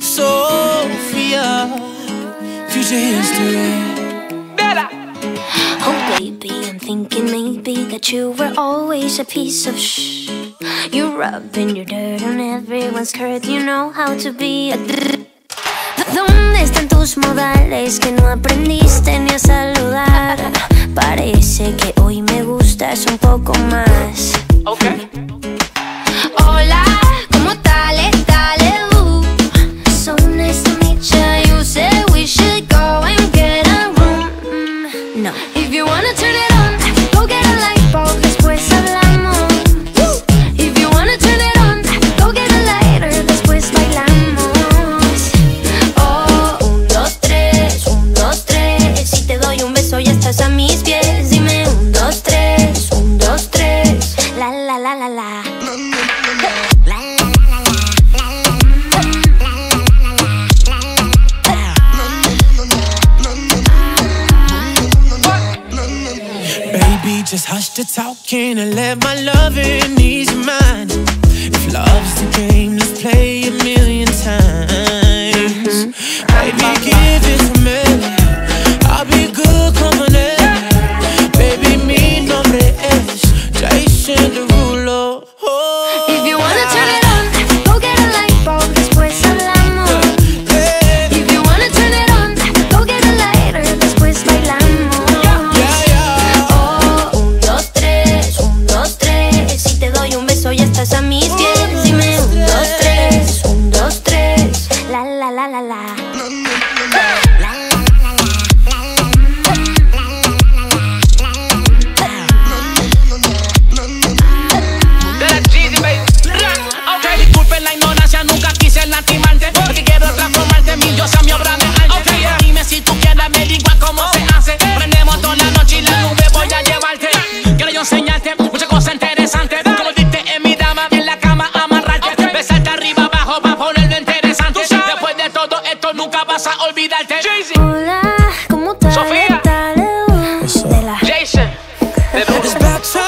Sofía, future history. Bella. Oh baby, I'm thinking maybe that you were always a piece of shh. You're rubbing your dirt on everyone's skirt. You know how to be a. ¿Dónde están tus modales que no aprendiste ni a saludar? Parece que hoy me gustas un poco más. a mis pies. Dime un, dos, tres, un, dos, tres. La, la, la, la, la. Baby, just hush the talking and let my loving ease your mind. If love's the game, let's play estás a mis pies. Dime un, dos, tres, un, dos, tres. La, la, la, la, la. Nunca quise lastimarte, porque quiero transformarte en mi diosa, mi obra vas a olvidarte. Jason. Hola, ¿cómo Sofía. Jason.